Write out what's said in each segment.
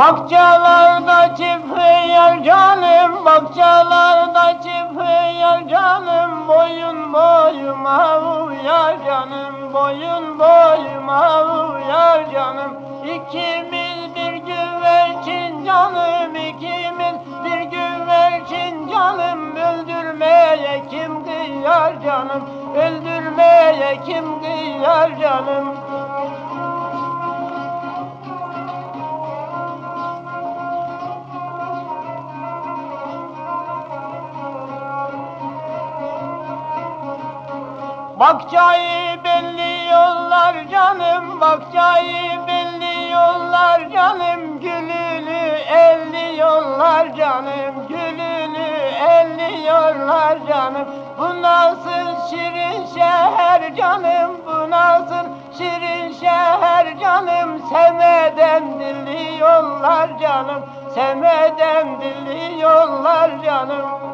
Bakçalarda çiftliyor canım, bakçalarda çiftliyor canım, boyun boyuma uyar canım, boyun boyuma uyar canım. İkimiz bir güvercin canım, ikimiz bir güvercin canım, öldürmeye kim kıyar canım, öldürmeye kim kıyar canım. Bakçayı belliyorlar canım, bakçayı belliyorlar canım, gülünü elliyorlar canım, gülünü elliyorlar canım. Bu nasıl şirin şehir canım, bu nasıl şirin şehir canım, sevmeden diliyorlar canım, sevmeden diliyorlar canım.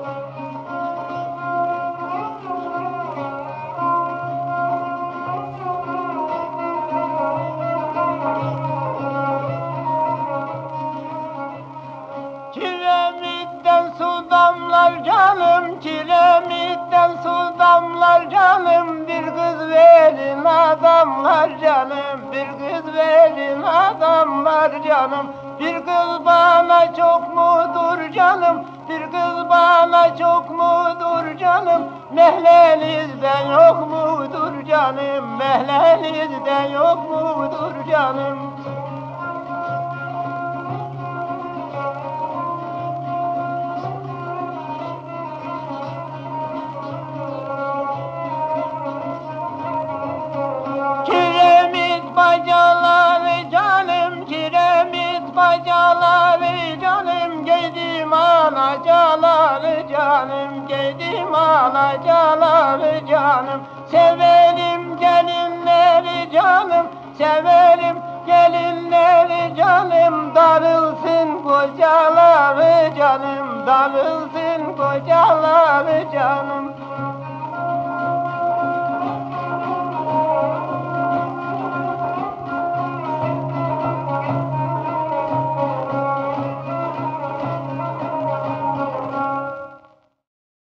Kiremitten su damlar canım, kiremitten su damlar canım, bir kız verin adamlar canım, bir kız verin adamlar canım, bir kız bana çok mudur canım, bir kız bana çok mudur canım, mehlenizden yok mudur canım, mehlenizden yok mudur canım. Alacaları canım, giydim alacaları canım. Severim gelinleri canım, severim gelinleri canım, darılsın kocaları canım, darılsın kocaları canım.